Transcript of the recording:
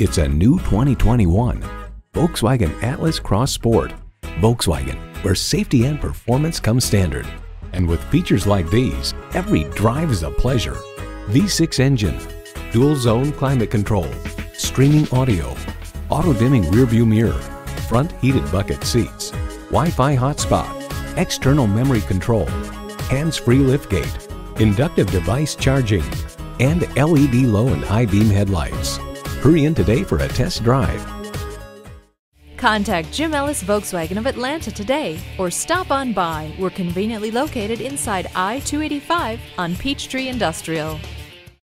It's a new 2021 Volkswagen Atlas Cross Sport. Volkswagen, where safety and performance come standard. And with features like these, every drive is a pleasure. V6 engine, dual zone climate control, streaming audio, auto dimming rearview mirror, front heated bucket seats, Wi-Fi hotspot, external memory control, hands-free liftgate, inductive device charging, and LED low and high beam headlights. Hurry in today for a test drive. Contact Jim Ellis Volkswagen of Atlanta today or stop on by. We're conveniently located inside I 285 on Peachtree Industrial.